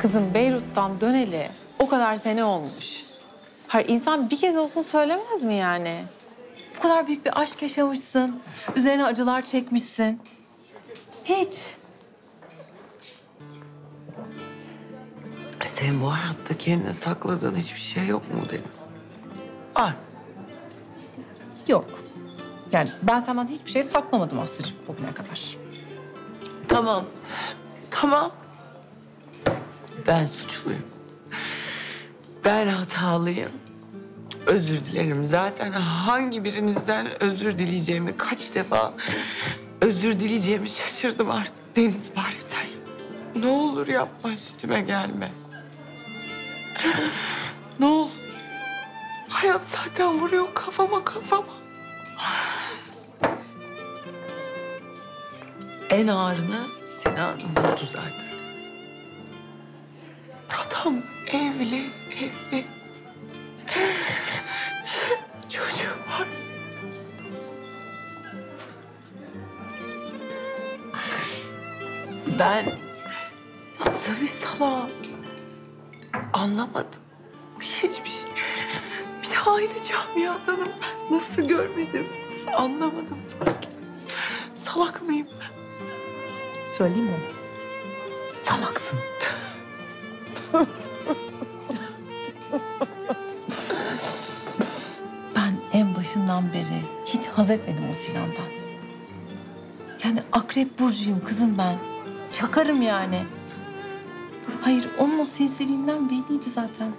Kızım Beyrut'tan döneli o kadar sene olmuş. Her insan bir kez olsun söylemez mi yani? Bu kadar büyük bir aşk yaşamışsın. Üzerine acılar çekmişsin. Hiç. Senin bu hayatta kendine sakladığın hiçbir şey yok mu Deniz? Var. Yok. Yani ben senden hiçbir şey saklamadım Aslı'cığım bugüne kadar. Tamam. Tamam. Ben suçluyum. Ben hatalıyım. Özür dilerim. Zaten hangi birinizden özür dileyeceğimi, kaç defa özür dileyeceğimi şaşırdım artık. Deniz bari sen Ne olur yapma üstüme gelme. Ne olur. Hayat zaten vuruyor kafama kafama. En ağırını Sinan vurdu zaten. Adam evli, evli. Çocuğu var. Ben nasıl bir salağım? Anlamadım. Hiçbir şey. Bir de aynı camiadanım ben. Nasıl görmedim, nasıl anlamadım fark. Salak mıyım ben? Söyleyeyim mi? Salaksın. Ben en başından beri hiç haz etmedim o Sinan'dan. Yani akrep burcuyum kızım ben. Çakarım yani. Hayır onun o sinsiliğinden belliydi zaten.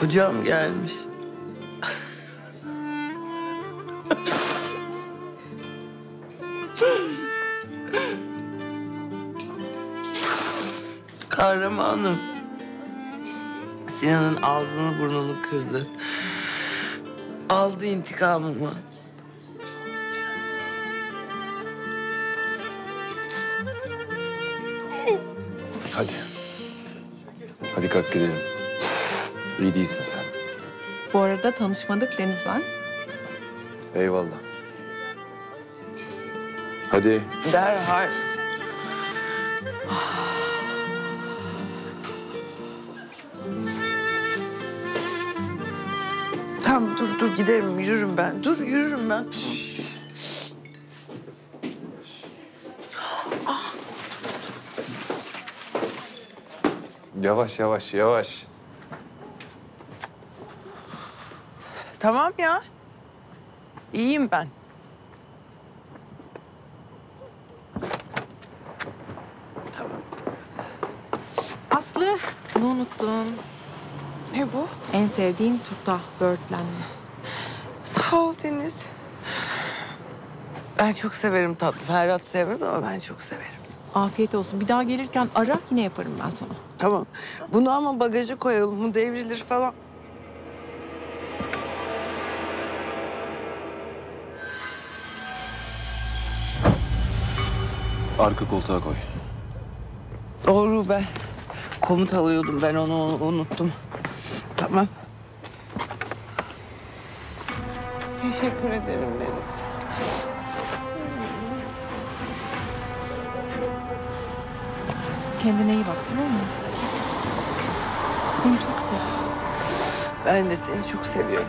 Kocam gelmiş. Kahramanım. Sinan'ın ağzını burnunu kırdı. Aldı intikamımı. Hadi. Hadi kalk gidelim. İyi değilsin sen. Bu arada tanışmadık Deniz ben. Eyvallah. Hadi. Derhal. Tamam dur dur giderim yürürüm ben. Dur yürürüm ben. Yavaş yavaş yavaş. Tamam ya. İyiyim ben. Tamam. Aslı ne unuttun? Ne bu? En sevdiğin turta böğürtlenli. Sağ ol Deniz. Ben çok severim tatlı. Ferhat sevmez ama ben çok severim. Afiyet olsun. Bir daha gelirken ara yine yaparım ben sana. Tamam. Bunu ama bagaja koyalım. Bu devrilir falan. Arka koltuğa koy. Doğru ben. Komut alıyordum ben onu unuttum. Tamam. Teşekkür ederim Deniz. Kendine iyi bak tamam mı? Seni çok seviyorum. Ben de seni çok seviyorum.